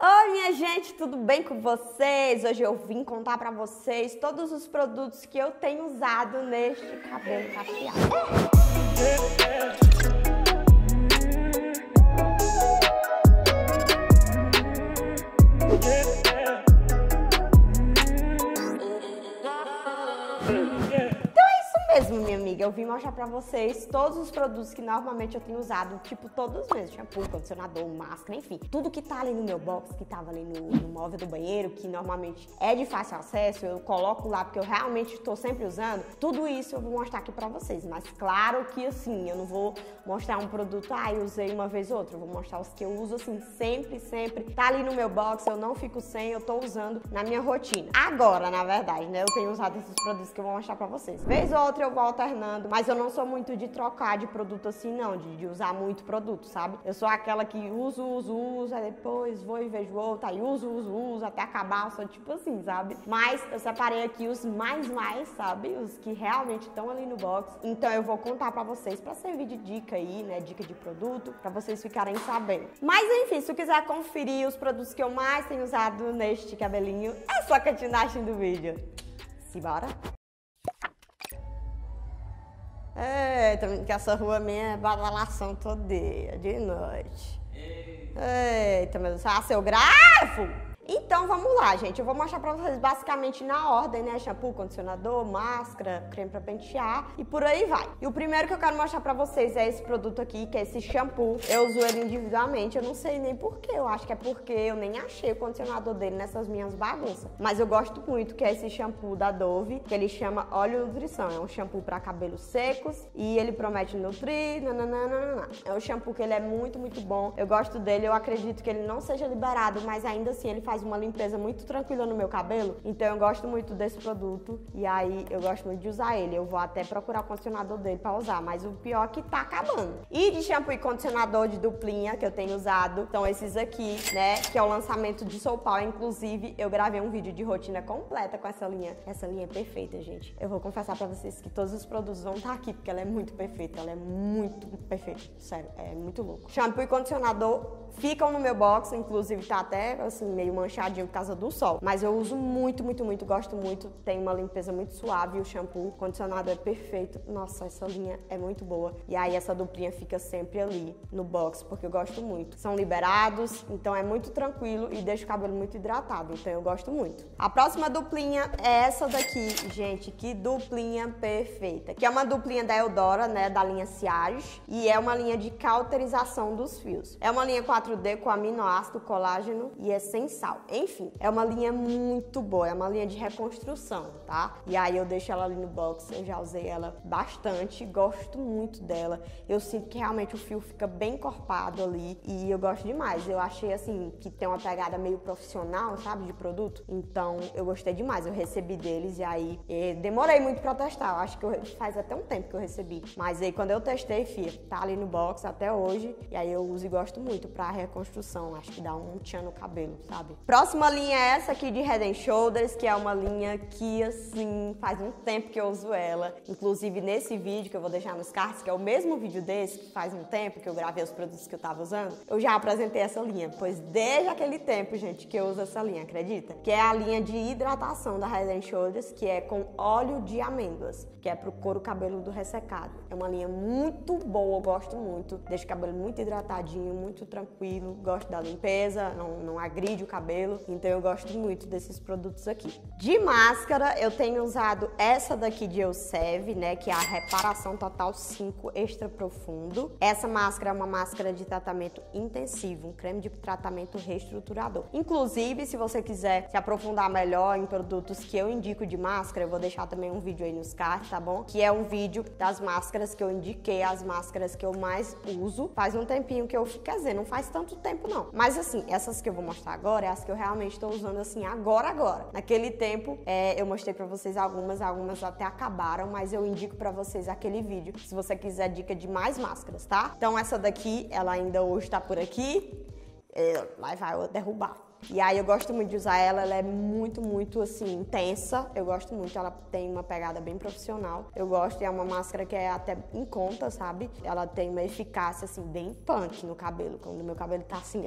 Oi, minha gente, tudo bem com vocês? Hoje eu vim contar pra vocês todos os produtos que eu tenho usado neste cabelo cacheado. Amiga, eu vim mostrar pra vocês todos os produtos que normalmente eu tenho usado, tipo todos os meses, shampoo, condicionador, máscara, enfim, tudo que tá ali no meu box, que tava ali no, no móvel do banheiro, que normalmente é de fácil acesso, eu coloco lá porque eu realmente estou sempre usando, tudo isso eu vou mostrar aqui pra vocês, mas claro que assim, eu não vou mostrar um produto, ah, eu usei uma vez ou outra, eu vou mostrar os que eu uso assim, sempre, sempre, tá ali no meu box, eu não fico sem, eu tô usando na minha rotina. Agora, na verdade, né, eu tenho usado esses produtos que eu vou mostrar pra vocês. Vez ou outra eu vou mas eu não sou muito de trocar de produto assim, não, de, de usar muito produto, sabe? Eu sou aquela que uso, uso, uso, aí depois vou e vejo outra, aí uso, uso, uso, até acabar, sou tipo assim, sabe? Mas eu separei aqui os mais, mais, sabe? Os que realmente estão ali no box. Então eu vou contar pra vocês, pra servir de dica aí, né? Dica de produto, pra vocês ficarem sabendo. Mas enfim, se tu quiser conferir os produtos que eu mais tenho usado neste cabelinho, é só continuar assistindo o vídeo. Simbora? Eita, que essa rua minha é badalação todo dia, de noite. Eita, meu Deus, ah, seu grafo! Então vamos lá, gente. Eu vou mostrar pra vocês basicamente na ordem, né? Shampoo, condicionador, máscara, creme pra pentear e por aí vai. E o primeiro que eu quero mostrar pra vocês é esse produto aqui, que é esse shampoo. Eu uso ele individualmente, eu não sei nem porquê. Eu acho que é porque eu nem achei o condicionador dele nessas minhas bagunças. Mas eu gosto muito, que é esse shampoo da Dove, que ele chama Óleo Nutrição. É um shampoo pra cabelos secos e ele promete nutrir, nananana. É um shampoo que ele é muito, muito bom. Eu gosto dele, eu acredito que ele não seja liberado, mas ainda assim ele faz faz uma limpeza muito tranquila no meu cabelo. Então eu gosto muito desse produto e aí eu gosto muito de usar ele. Eu vou até procurar o condicionador dele para usar, mas o pior é que tá acabando. E de shampoo e condicionador de duplinha que eu tenho usado são esses aqui, né? Que é o lançamento de Soul. Inclusive, eu gravei um vídeo de rotina completa com essa linha. Essa linha é perfeita, gente. Eu vou confessar para vocês que todos os produtos vão estar tá aqui, porque ela é muito perfeita. Ela é muito perfeita. Sério, é muito louco. Shampoo e condicionador ficam no meu box, inclusive tá até assim meio manchadinho por causa do sol. Mas eu uso muito, muito, muito, gosto muito. Tem uma limpeza muito suave, o shampoo, o condicionador é perfeito. Nossa, essa linha é muito boa. E aí essa duplinha fica sempre ali no box, porque eu gosto muito. São liberados, então é muito tranquilo e deixa o cabelo muito hidratado, então eu gosto muito. A próxima duplinha é essa daqui, gente, que duplinha perfeita. Que é uma duplinha da Eudora, né, da linha Ciares, e é uma linha de cauterização dos fios. É uma linha 4 4D com aminoácido, colágeno e é sem sal. Enfim, é uma linha muito boa, é uma linha de reconstrução, tá? E aí eu deixo ela ali no box, eu já usei ela bastante, gosto muito dela. Eu sinto que realmente o fio fica bem encorpado ali e eu gosto demais. Eu achei assim que tem uma pegada meio profissional, sabe, de produto. Então eu gostei demais. Eu recebi deles e aí e demorei muito para testar. Eu acho que eu, faz até um tempo que eu recebi. Mas aí quando eu testei, fia, tá ali no box até hoje e aí eu uso e gosto muito para reconstrução. Acho que dá um tchan no cabelo, sabe? Próxima linha é essa aqui de Head Shoulders, que é uma linha que, assim, faz um tempo que eu uso ela. Inclusive, nesse vídeo que eu vou deixar nos cards, que é o mesmo vídeo desse, que faz um tempo que eu gravei os produtos que eu tava usando, eu já apresentei essa linha. Pois desde aquele tempo, gente, que eu uso essa linha, acredita? Que é a linha de hidratação da Head Shoulders, que é com óleo de amêndoas, que é pro couro cabeludo ressecado. É uma linha muito boa, eu gosto muito. Deixa o cabelo muito hidratadinho, muito tranquilo, gosto da limpeza, não, não agride o cabelo, então eu gosto muito desses produtos aqui. De máscara, eu tenho usado essa daqui de Eucev, né, que é a Reparação Total 5 Extra Profundo. Essa máscara é uma máscara de tratamento intensivo, um creme de tratamento reestruturador. Inclusive, se você quiser se aprofundar melhor em produtos que eu indico de máscara, eu vou deixar também um vídeo aí nos cards, tá bom? Que é um vídeo das máscaras que eu indiquei, as máscaras que eu mais uso. Faz um tempinho que eu, quer dizer, não faz tanto tempo não. Mas assim, essas que eu vou mostrar agora é as que eu realmente estou usando assim agora, agora. Naquele tempo, é, eu mostrei para vocês algumas, algumas até acabaram, mas eu indico para vocês aquele vídeo, se você quiser dica de mais máscaras, tá? Então essa daqui, ela ainda hoje tá por aqui. É, vai, vai derrubar. E aí eu gosto muito de usar ela, ela é muito, muito assim, intensa. Eu gosto muito, ela tem uma pegada bem profissional. Eu gosto, e é uma máscara que é até em conta, sabe? Ela tem uma eficácia assim, bem punk no cabelo. Quando meu cabelo tá assim,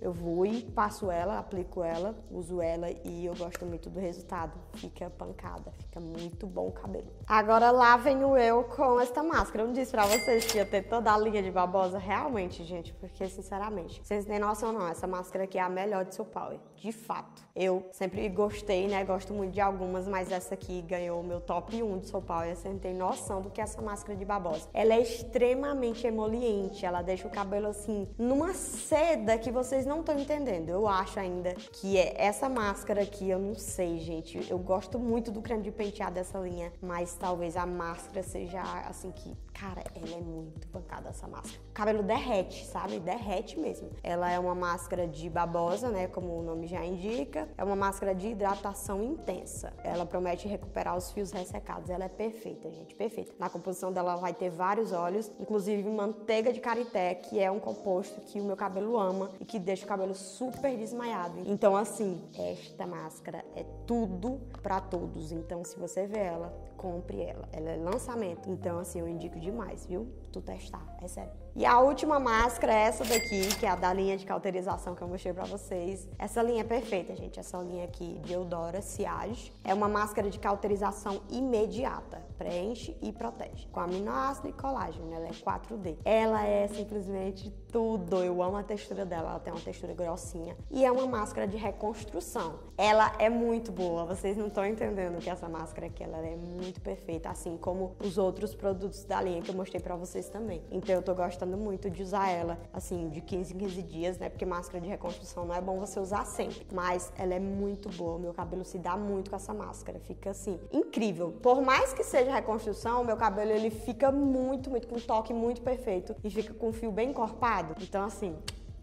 eu vou e passo ela, aplico ela, uso ela e eu gosto muito do resultado. Fica pancada, fica muito bom o cabelo. Agora lá venho eu com esta máscara. Eu não disse pra vocês que ia ter toda a linha de babosa. Realmente, gente, porque sinceramente, vocês têm noção não, essa máscara aqui é a melhor de seu Power. De fato. Eu sempre gostei, né? Gosto muito de algumas, mas essa aqui ganhou o meu top 1 de Soul Power. Você não tem noção do que é essa máscara de babosa. Ela é extremamente emoliente, ela deixa o cabelo assim, numa seda que vocês não estão entendendo. Eu acho ainda que é essa máscara aqui, eu não sei, gente. Eu gosto muito do creme de pentear dessa linha, mas talvez a máscara seja assim que, cara, ela é muito pancada essa máscara. O cabelo derrete, sabe? Derrete mesmo. Ela é uma máscara de babosa, né? Como o nome já indica. É uma máscara de hidratação intensa. Ela promete recuperar os fios ressecados. Ela é perfeita, gente, perfeita. Na composição dela vai ter vários óleos, inclusive manteiga de karité, que é um composto que o meu cabelo ama e que deixa o cabelo super desmaiado. Então, assim, esta máscara é tudo para todos. Então, se você vê ela, compre ela. Ela é lançamento. Então, assim, eu indico demais, viu? Tu testar, é sério. E a última máscara é essa daqui, que é a da linha de cauterização que eu mostrei pra vocês. Essa linha é perfeita, gente. Essa linha aqui de Eudora Siage. É uma máscara de cauterização imediata. Preenche e protege. Com aminoácido e colágeno. Ela é 4D. Ela é simplesmente tudo. Eu amo a textura dela. Ela tem uma textura grossinha. E é uma máscara de reconstrução. Ela é muito boa. Vocês não estão entendendo que essa máscara aqui, ela é muito perfeita. Assim como os outros produtos da linha que eu mostrei pra vocês também. Então eu tô gostando muito de usar ela, assim, de 15 em 15 dias, né? Porque máscara de reconstrução não é bom você usar sempre. Mas ela é muito boa. Meu cabelo se dá muito com essa máscara. Fica assim, incrível. Por mais que seja reconstrução, meu cabelo ele fica muito, muito, com um toque muito perfeito. E fica com fio bem encorpado. Então, assim,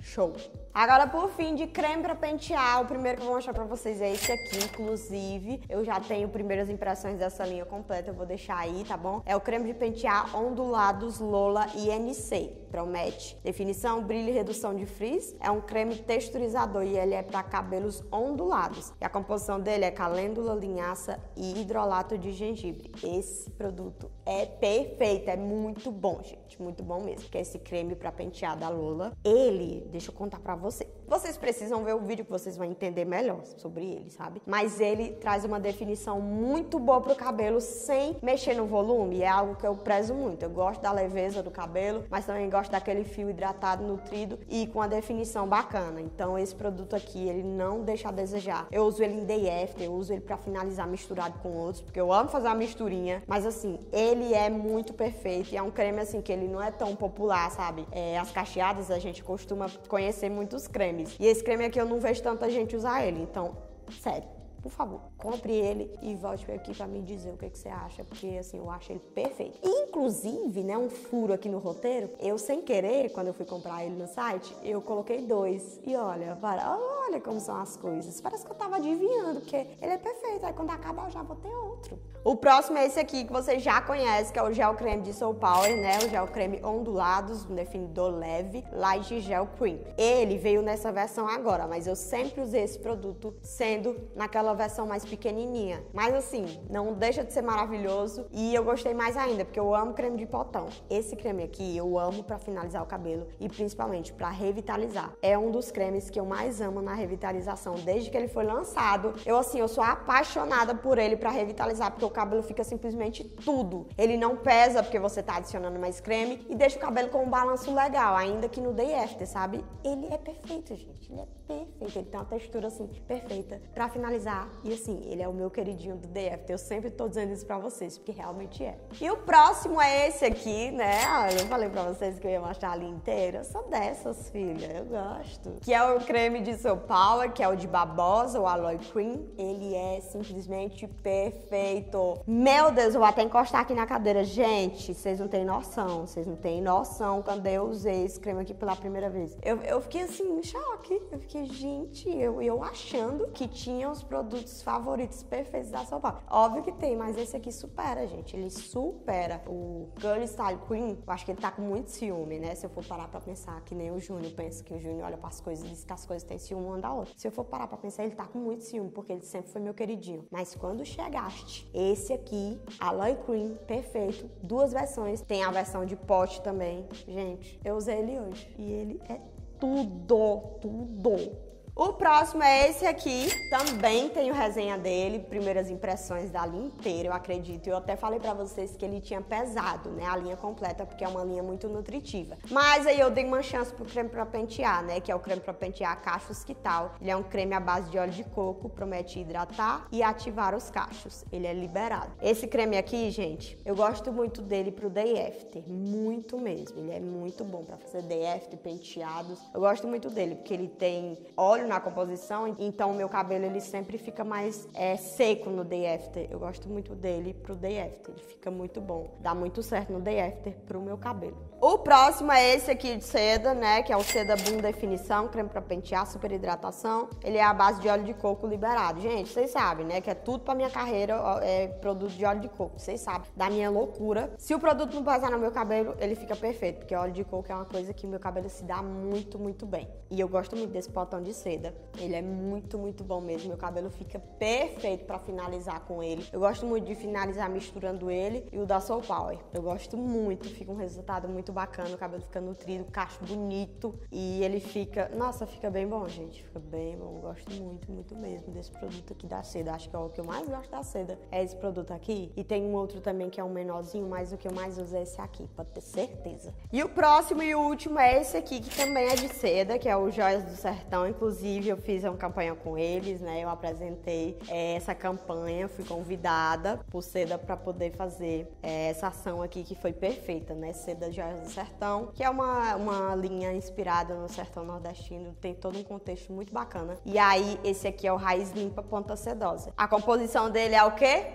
Show! Agora, por fim, de creme pra pentear, o primeiro que eu vou mostrar pra vocês é esse aqui, inclusive. Eu já tenho primeiras impressões dessa linha completa, eu vou deixar aí, tá bom? É o creme de pentear Ondulados Lola INC. Promete definição, brilho e redução de frizz. É um creme texturizador e ele é para cabelos ondulados. E a composição dele é calêndula, linhaça e hidrolato de gengibre. Esse produto é perfeito, é muito bom, gente, muito bom mesmo. Que é esse creme para pentear da Lola. Ele, deixa eu contar para você. Vocês precisam ver o vídeo que vocês vão entender melhor sobre ele, sabe? Mas ele traz uma definição muito boa pro cabelo sem mexer no volume. É algo que eu prezo muito. Eu gosto da leveza do cabelo, mas também gosto daquele fio hidratado, nutrido e com a definição bacana. Então esse produto aqui, ele não deixa a desejar. Eu uso ele em day after, eu uso ele para finalizar misturado com outros, porque eu amo fazer uma misturinha, mas assim, ele é muito perfeito e é um creme assim que ele não é tão popular, sabe? É, as cacheadas a gente costuma conhecer muitos cremes. E esse creme aqui eu não vejo tanta gente usar ele, então, sério por favor, compre ele e volte aqui para me dizer o que, que, você acha, porque assim, eu acho ele perfeito. Inclusive, né, um furo aqui no roteiro, eu sem querer, quando eu fui comprar ele no site, eu coloquei dois. E olha, para, olha como são as coisas. Parece que eu tava adivinhando, porque ele é perfeito. Aí quando acabar eu já vou ter outro. O próximo é esse aqui que você já conhece, que é o gel creme de Soul Power, né? O gel creme ondulados, um definidor leve, Light Gel Cream. Ele veio nessa versão agora, mas eu sempre usei esse produto sendo naquela versão mais pequenininha. Mas assim, não deixa de ser maravilhoso e eu gostei mais ainda, porque eu amo creme de potão. Esse creme aqui eu amo para finalizar o cabelo e principalmente para revitalizar. É um dos cremes que eu mais amo na revitalização desde que ele foi lançado. Eu assim, eu sou apaixonada por ele para revitalizar, porque o cabelo fica simplesmente tudo. Ele não pesa porque você tá adicionando mais creme e deixa o cabelo com um balanço legal, ainda que no day after, sabe? Ele é perfeito, gente. Ele é perfeito. Ele tem uma textura assim perfeita. Para finalizar, e assim, ele é o meu queridinho do day after. Eu sempre tô dizendo isso para vocês, porque realmente é. E o próximo é esse aqui, né? Olha, eu falei para vocês que eu ia mostrar ali inteira. Eu sou dessas, filha. Eu gosto. Que é o creme de Soul Power, que é o de babosa, o Aloe Cream. Ele é simplesmente perfeito. Meu Deus, eu vou até encostar aqui na cadeira. Gente, vocês não têm noção. Vocês não têm noção quando eu usei esse creme aqui pela primeira vez. Eu, eu fiquei assim, em choque. Eu fiquei, gente, eu, eu achando que tinha os produtos favoritos perfeitos da São Paulo. Óbvio que tem, mas esse aqui supera, gente. Ele supera o Girl Style Cream. Eu acho que ele tá com muito ciúme, né? Se eu for parar pra pensar, que nem o Júnior pensa que o Júnior olha pras coisas e diz que as coisas têm ciúme uma da outra. Se eu for parar pra pensar, ele tá com muito ciúme, porque ele sempre foi meu queridinho. Mas quando chegaste, esse aqui, Aloe Cream, perfeito. Duas versões. Tem a versão de pote também. Gente, eu usei ele hoje. E ele é tudo, tudo. O próximo é esse aqui, também tenho resenha dele, primeiras impressões da linha inteira, eu acredito. Eu até falei pra vocês que ele tinha pesado, né, a linha completa, porque é uma linha muito nutritiva. Mas aí eu dei uma chance pro creme pra pentear, né, que é o creme pra pentear cachos que tal. Ele é um creme à base de óleo de coco, promete hidratar e ativar os cachos. Ele é liberado. Esse creme aqui, gente, eu gosto muito dele pro day after, muito mesmo. Ele é muito bom pra fazer day after, penteados. Eu gosto muito dele, porque ele tem óleo na composição, então o meu cabelo ele sempre fica mais é, seco no day after. Eu gosto muito dele pro day after, ele fica muito bom. Dá muito certo no day after pro meu cabelo. O próximo é esse aqui de seda, né, que é o Seda Boom Definição, creme para pentear, super hidratação. Ele é a base de óleo de coco liberado. Gente, vocês sabem, né, que é tudo pra minha carreira é produto de óleo de coco. Vocês sabem da minha loucura. Se o produto não passar no meu cabelo, ele fica perfeito, porque óleo de coco é uma coisa que meu cabelo se dá muito, muito bem. E eu gosto muito desse potão de seda seda. Ele é muito, muito bom mesmo. Meu cabelo fica perfeito para finalizar com ele. Eu gosto muito de finalizar misturando ele e o da Soul Power. Eu gosto muito, fica um resultado muito bacana. O cabelo fica nutrido, cacho bonito e ele fica. Nossa, fica bem bom, gente. Fica bem bom. Gosto muito, muito mesmo desse produto aqui da seda. Acho que é o que eu mais gosto da seda. É esse produto aqui. E tem um outro também que é um menorzinho, mas o que eu mais uso é esse aqui, pode ter certeza. E o próximo e o último é esse aqui, que também é de seda, que é o Joias do Sertão. Inclusive, Inclusive, eu fiz uma campanha com eles, né? Eu apresentei é, essa campanha, fui convidada por Seda para poder fazer é, essa ação aqui que foi perfeita, né? Seda Joias do Sertão, que é uma, uma linha inspirada no sertão nordestino, tem todo um contexto muito bacana. E aí, esse aqui é o Raiz Limpa Ponta Sedosa. A composição dele é o quê?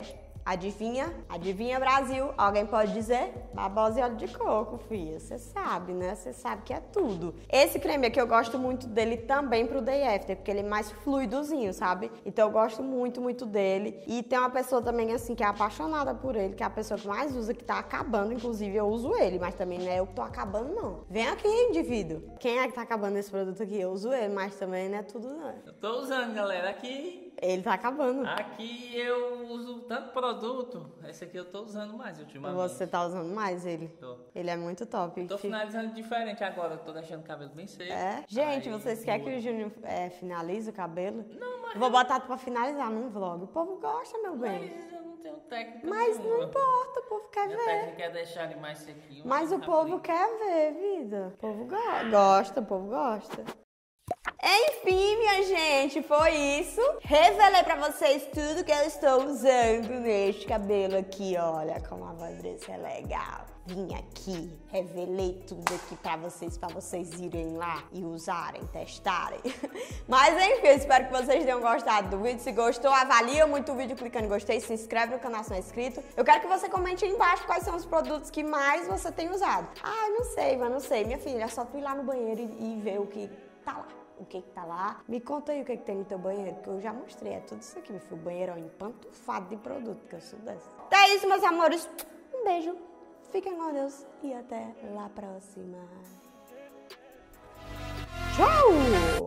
Adivinha? Adivinha, Brasil? Alguém pode dizer? Babosa e óleo de coco, filha. Você sabe, né? Você sabe que é tudo. Esse creme aqui eu gosto muito dele também pro day after, porque ele é mais fluidozinho, sabe? Então eu gosto muito, muito dele. E tem uma pessoa também, assim, que é apaixonada por ele, que é a pessoa que mais usa, que tá acabando. Inclusive, eu uso ele, mas também não é eu que tô acabando, não. Vem aqui, indivíduo. Quem é que tá acabando esse produto aqui? Eu uso ele, mas também não é tudo, não. Eu tô usando, galera. Aqui ele tá acabando. Aqui eu uso tanto produto. Esse aqui eu tô usando mais ultimamente. Você tá usando mais ele? Tô. Ele é muito top. Tô finalizando diferente agora. Tô deixando o cabelo bem seco. É? Gente, Aí, vocês querem que o Júnior é, finalize o cabelo? Não, mas... Vou botar pra finalizar num vlog. O povo gosta, meu bem. Mas eu não tenho técnica Mas nenhuma. não importa, o povo quer Minha ver. técnica é deixar ele mais sequinho. Mas o povo quer ver, vida. O povo go gosta, o povo gosta. Enfim, minha gente, foi isso. Revelei pra vocês tudo que eu estou usando neste cabelo aqui. Olha como a Vandressa é legal. Vim aqui, revelei tudo aqui pra vocês, pra vocês irem lá e usarem, testarem. Mas enfim, espero que vocês tenham gostado do vídeo. Se gostou, avalia muito o vídeo clicando em gostei, se inscreve no canal se não é inscrito. Eu quero que você comente aí embaixo quais são os produtos que mais você tem usado. Ah, não sei, mas não sei. Minha filha, é só tu ir lá no banheiro e, e ver o que tá lá o que que tá lá. Me conta aí o que que tem no teu banheiro, que eu já mostrei. É tudo isso aqui, meu filho. O banheiro é um empantufado de produto, que eu sou dessa. Então é isso, meus amores. Um beijo. Fiquem com Deus e até lá próxima. Tchau!